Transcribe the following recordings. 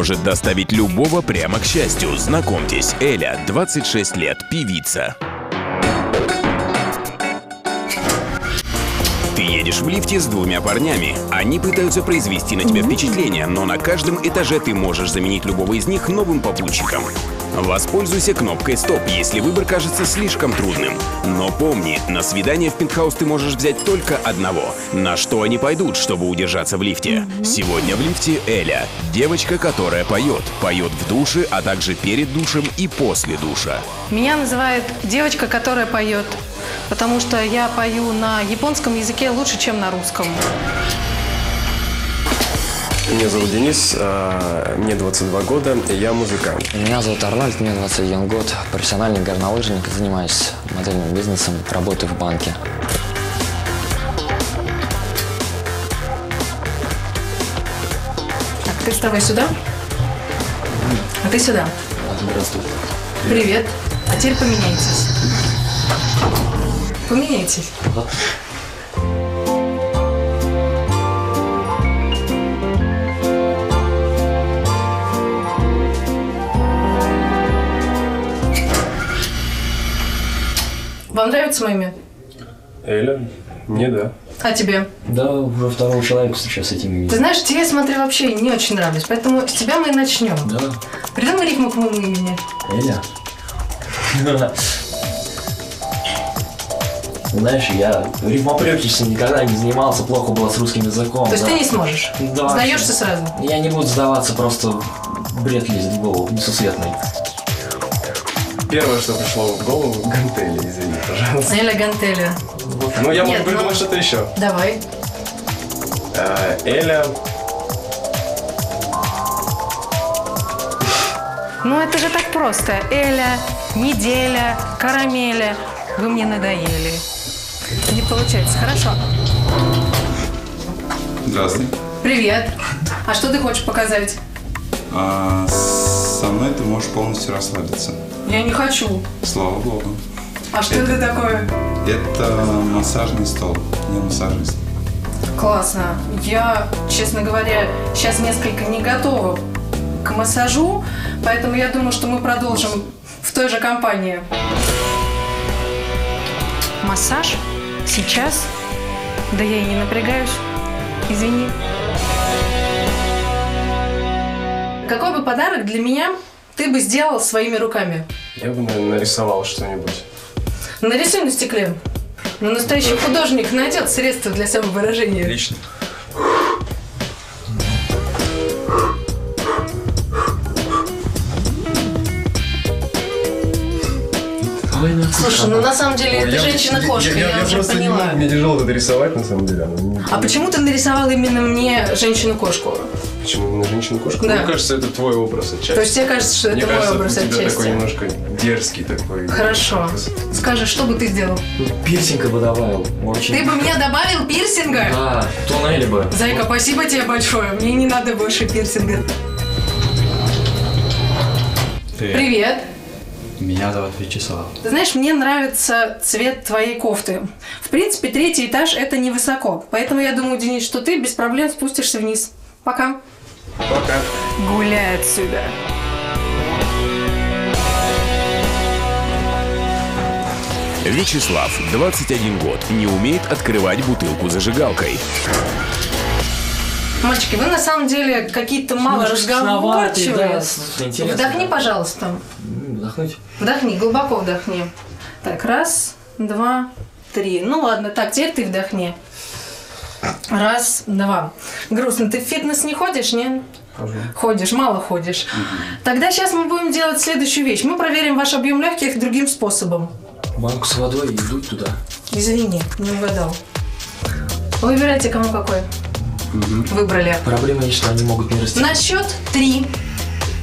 Может доставить любого прямо к счастью. Знакомьтесь, Эля, 26 лет, певица. Ты едешь в лифте с двумя парнями. Они пытаются произвести на тебя впечатление, но на каждом этаже ты можешь заменить любого из них новым попутчиком. Воспользуйся кнопкой «Стоп», если выбор кажется слишком трудным. Но помни, на свидание в пентхаус ты можешь взять только одного. На что они пойдут, чтобы удержаться в лифте? Сегодня в лифте Эля. Девочка, которая поет. Поет в душе, а также перед душем и после душа. Меня называют девочка, которая поет, потому что я пою на японском языке лучше, чем на русском. Меня зовут Денис, а, мне 22 года, и я музыкант. Меня зовут Арнольд, мне 21 год, профессиональный горнолыжник, занимаюсь модельным бизнесом, работаю в банке. Так, ты вставай сюда. А ты сюда. Здравствуй. Привет. А теперь поменяйтесь. Поменяйтесь. Вам нравится мое имя? Эля? Мне да. А тебе? Да, уже второго человека сейчас с этим Ты знаешь, тебе, смотрю, вообще не очень нравлюсь, поэтому с тебя мы и начнем. Да. Придумай рифму к моему имени. Эля? Знаешь, я рифмопрепчеством никогда не занимался, плохо было с русским языком. То есть да. ты не сможешь? Да, Сдаешься сразу? Я не буду сдаваться, просто бред лезет в голову, несусветный. Первое, что пришло в голову, гантели, извини, пожалуйста. Эля Гантеля. Ну, я могу придумать ну- что-то еще. Давай. А, Эля... Ну это же так просто. Эля, неделя, карамеля. Вы мне надоели. Не получается. Хорошо. Здравствуй. Привет. А что ты хочешь показать? А, со мной ты можешь полностью расслабиться. Я не хочу. Слава богу. А что это такое? Это массажный стол. Я массажист. Классно. Я, честно говоря, сейчас несколько не готова к массажу, поэтому я думаю, что мы продолжим в той же компании. Массаж? Сейчас? Да я и не напрягаюсь. Извини. Какой бы подарок для меня ты бы сделал своими руками? Я бы, наверное, нарисовал что-нибудь. Нарисуй на стекле. Но настоящий художник найдет средства для самовыражения. Отлично. Слушай, ну на самом деле это женщина-кошка, я, уже просто не поняла. могу, мне тяжело это рисовать, на самом деле. А почему ты нарисовал именно мне женщину-кошку? Почему именно женщина-кошка? Да. Мне кажется, это твой образ отчасти. То есть тебе кажется, что Мне это мой кажется, образ у тебя такой отчасти? немножко дерзкий такой. Хорошо. Скажи, что бы ты сделал? Пирсинга бы добавил. Очень. Ты бы мне добавил пирсинга? Да, туннели бы. Зайка, спасибо тебе большое. Мне не надо больше пирсинга. Привет. Меня зовут Вячеслав. Ты знаешь, мне нравится цвет твоей кофты. В принципе, третий этаж это невысоко. Поэтому я думаю, Денис, что ты без проблем спустишься вниз. Пока. Пока. Гуляй отсюда. Вячеслав, 21 год, не умеет открывать бутылку зажигалкой. Мальчики, вы на самом деле какие-то мало разговорчивые. Да, слушай. Вдохни, пожалуйста. М, Вдохнуть? Вдохни, глубоко вдохни. Так, раз, два, три. Ну ладно, так, теперь ты вдохни. Раз, два. Грустно. Ты в фитнес не ходишь, не? Ходишь, мало ходишь. Тогда сейчас мы будем делать следующую вещь. Мы проверим ваш объем легких другим способом. Банку с водой и идут туда. Извини, не угадал. Выбирайте, кому какой. Выбрали. Проблема есть, что они могут не расти. На счет три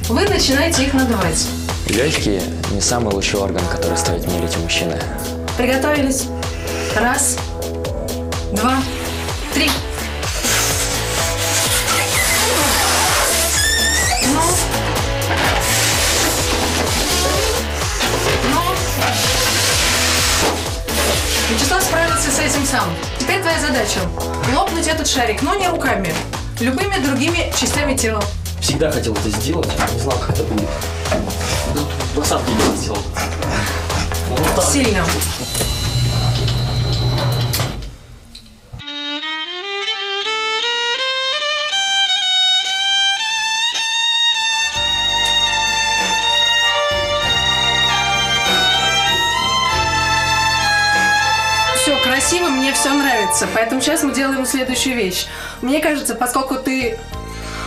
вы начинаете их надувать. Легкие не самый лучший орган, который стоит мерить у мужчины. Приготовились? Раз, два, три. Ну? Ну? Вячеслав справился с этим сам. Теперь твоя задача – лопнуть этот шарик, но не руками, любыми другими частями тела. Всегда хотел это сделать, а не знал, как это будет. Ну, На самом деле сделал. Вот так. Сильно. Красиво, мне все нравится. Поэтому сейчас мы делаем следующую вещь. Мне кажется, поскольку ты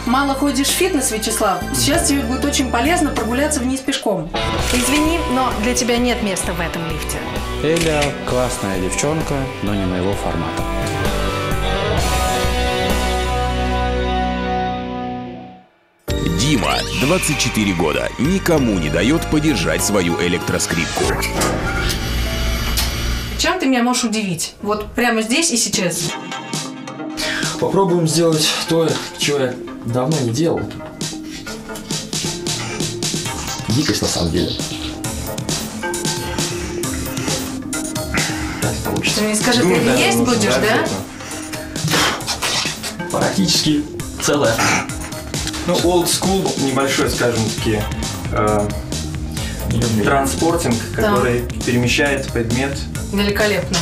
мало ходишь в фитнес, Вячеслав, сейчас тебе будет очень полезно прогуляться вниз пешком. Извини, но для тебя нет места в этом лифте. Эля классная девчонка, но не моего формата. Дима, 24 года, никому не дает подержать свою электроскрипку. Чем ты меня можешь удивить? Вот прямо здесь и сейчас. Попробуем сделать то, чего я давно не делал. Дикость на самом деле. Ты мне скажи, ты есть будешь, да? Практически целая. Ну, old school небольшой, скажем таки, э, транспортинг, который перемещает предмет. Великолепно.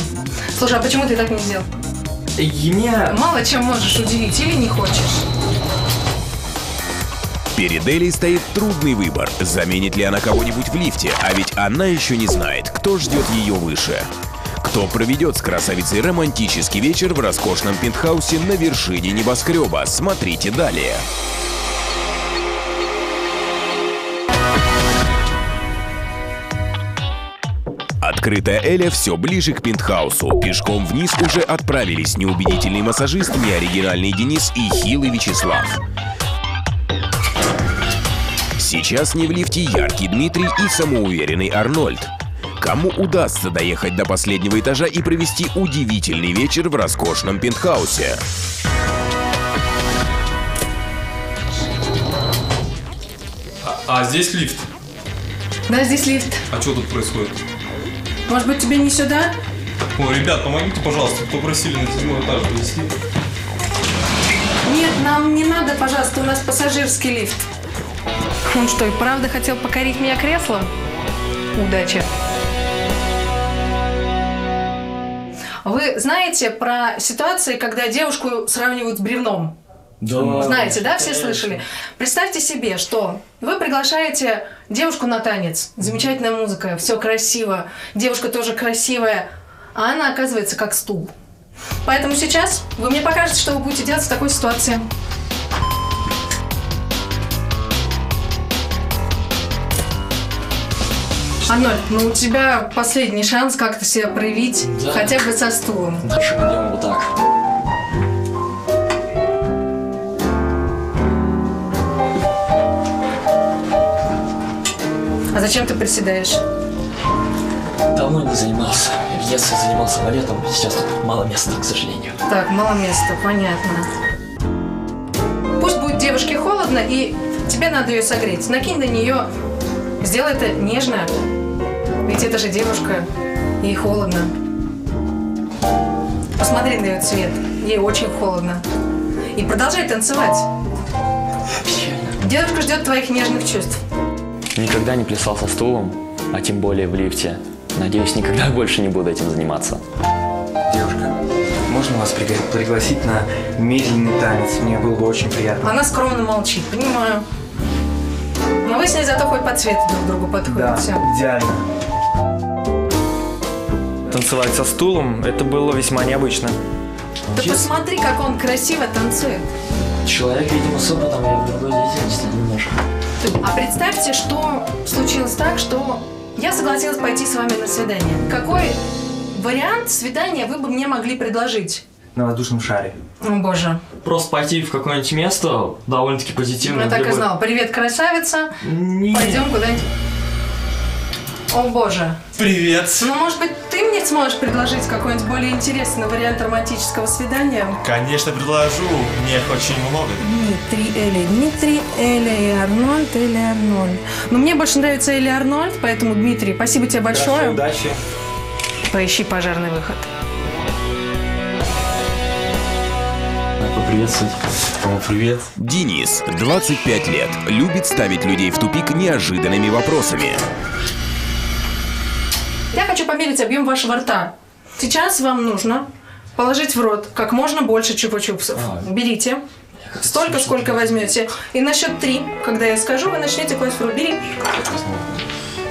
Слушай, а почему ты так не сделал? Меня Мало чем можешь удивить или не хочешь? Перед Элей стоит трудный выбор, заменит ли она кого-нибудь в лифте, а ведь она еще не знает, кто ждет ее выше. Кто проведет с красавицей романтический вечер в роскошном пентхаусе на вершине небоскреба, смотрите далее. Открытая Эля все ближе к пентхаусу. Пешком вниз уже отправились неубедительный массажист, неоригинальный Денис и хилый Вячеслав. Сейчас не в лифте яркий Дмитрий и самоуверенный Арнольд. Кому удастся доехать до последнего этажа и провести удивительный вечер в роскошном пентхаусе? А здесь лифт. Да, здесь лифт. А что тут происходит? Может быть, тебе не сюда? Ой, ребят, помогите, пожалуйста, кто просили на седьмой этаж довести. Нет, нам не надо, пожалуйста, у нас пассажирский лифт. Он что, и правда хотел покорить меня креслом? Удачи. Вы знаете про ситуации, когда девушку сравнивают с бревном? Да. Знаете, да, все слышали? Представьте себе, что вы приглашаете девушку на танец. Замечательная музыка, все красиво. Девушка тоже красивая, а она оказывается как стул. Поэтому сейчас вы мне покажете, что вы будете делать в такой ситуации. Арнольд, ну у тебя последний шанс как-то себя проявить, Да. хотя бы со стулом. Мы делаем вот так. А зачем ты приседаешь? Давно не занимался. В детстве занимался балетом, сейчас тут мало места, к сожалению. Так, мало места, понятно. Пусть будет девушке холодно, и тебе надо ее согреть. Накинь на нее, сделай это нежно. Ведь это же девушка, ей холодно. Посмотри на ее цвет, ей очень холодно. И продолжай танцевать. Девушка ждет твоих нежных чувств. Никогда не плясал со стулом, а тем более в лифте. Надеюсь, никогда больше не буду этим заниматься. Девушка, можно вас пригла- пригласить на медленный танец? Мне было бы очень приятно. Она скромно молчит, понимаю. Но вы с ней зато хоть по цвету друг другу Да, подходите. идеально. Танцевать со стулом это было весьма необычно. Ты посмотри, как он красиво танцует. Человек, видимо, с опытом я в другой деятельности. А представьте, что случилось так, что я согласилась пойти с вами на свидание. Какой вариант свидания вы бы мне могли предложить? На воздушном шаре. О боже, Просто пойти в какое-нибудь место довольно-таки позитивное. я так и знала. Привет, красавица. Не- Пойдем куда-нибудь. О боже. Привет. Ну, может быть, ты мне сможешь предложить какой-нибудь более интересный вариант романтического свидания? Конечно, предложу. Мне их очень много. Дмитрий Эли, Дмитрий Эли и Арнольд, Эли Арнольд. Но мне больше нравится Эли Арнольд, поэтому, Дмитрий, спасибо тебе Хорошо, большое. удачи. Поищи пожарный выход. Надо Приветствовать. О, привет. Денис, 25 лет, любит ставить людей в тупик неожиданными вопросами. Я хочу померить объем вашего рта. Сейчас вам нужно положить в рот как можно больше чупа-чупсов. Берите. Столько, сколько возьмете. И на счет три, когда я скажу, вы начнете класть в рот. Бери.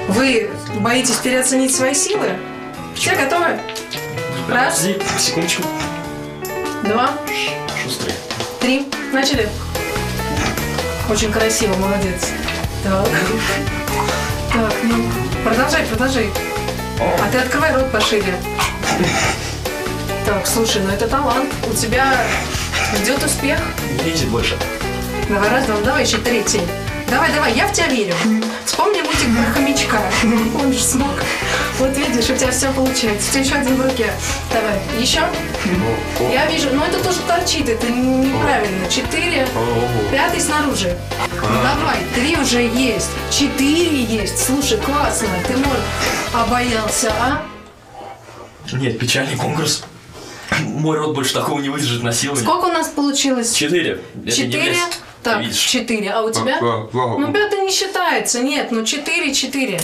Вы боитесь переоценить свои силы? Все готовы? Раз, секундочку. два, Шустрый. три. Начали. Очень красиво, молодец. Так. Так, ну, продолжай, продолжай. А ты открывай рот пошире. Так, слушай, ну это талант. У тебя ждет успех. Лезет больше. Давай раз, два, давай еще третий. Давай, давай, я в тебя верю. Вспомни мультик про хомячка. Он же смог. Вот видишь, у тебя все получается. У тебя еще один в руке. Давай, еще. Я вижу, но это тоже торчит, это неправильно. Четыре, пятый снаружи. Ну давай, три уже есть, четыре есть. Слушай, классно, ты можешь. А боялся, а? Нет, печальный конкурс. Мой рот больше такого не выдержит насилования. Сколько у нас получилось? Четыре. Четыре? Так, Ты четыре. А у тебя? Во- во- Ну, пятый не считается. Нет, ну четыре, четыре.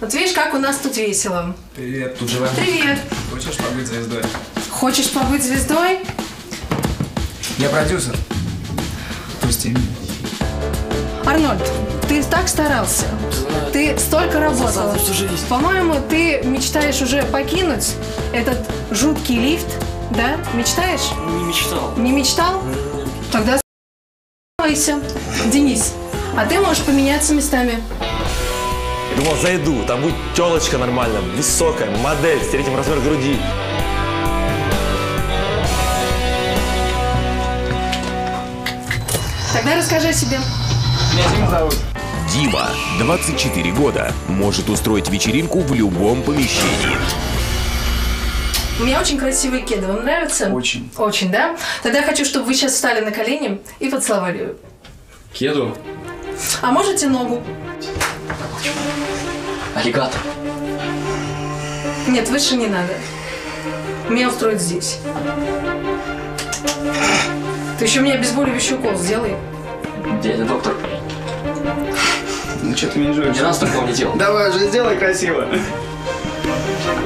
Вот видишь, как у нас тут весело. Привет, тут живем. Привет. Хочешь побыть звездой? Хочешь побыть звездой? Я продюсер. Пусти меня. Арнольд, ты так старался. Ты столько работал. По-моему, ты мечтаешь уже покинуть этот жуткий лифт, да? Мечтаешь? Не мечтал. Не мечтал? Тогда. Денис, а ты можешь поменяться местами. Я думал, зайду, там будет телочка нормальная, высокая, модель с третьим размер груди. Тогда расскажи о себе. Меня Дима зовут. Дима, 24 года, может устроить вечеринку в любом помещении. У меня очень красивые кеды. Вам нравятся? Очень. Очень, да? Тогда я хочу, чтобы вы сейчас встали на колени и поцеловали ее. Кеду. А можете ногу? Аллигатор. Нет, выше не надо. Меня устроит здесь. Ты еще мне обезболивающий укол сделай. Дядя доктор. Ну что ты меня жуешь? Ни раз такого не делал. Давай уже сделай красиво.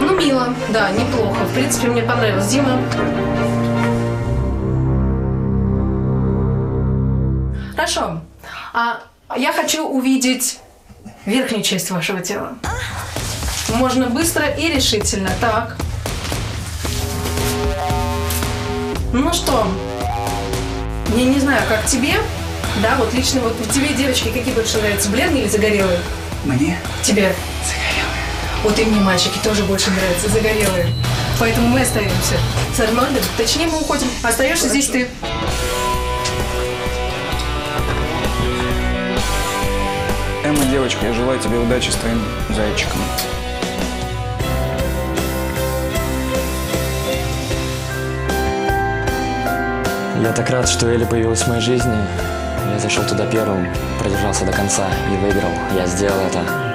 Ну, мило. Да, неплохо. В принципе, мне понравилось. Дима. Хорошо. Я хочу увидеть верхнюю часть вашего тела. Можно быстро и решительно. Так. Ну что, я не знаю, как тебе, да, вот лично вот тебе, девочки, какие больше нравятся, бледные или загорелые? Мне? Тебе? Загорелые. Вот и мне мальчики тоже больше нравятся, загорелые. Поэтому мы остаемся с Арнольдом. Точнее, мы уходим. Остаешься здесь ты. Эмма, девочка, я желаю тебе удачи с твоим зайчиком. Я так рад, что Эля появилась в моей жизни. Я зашел туда первым, продержался до конца и выиграл. Я сделал это.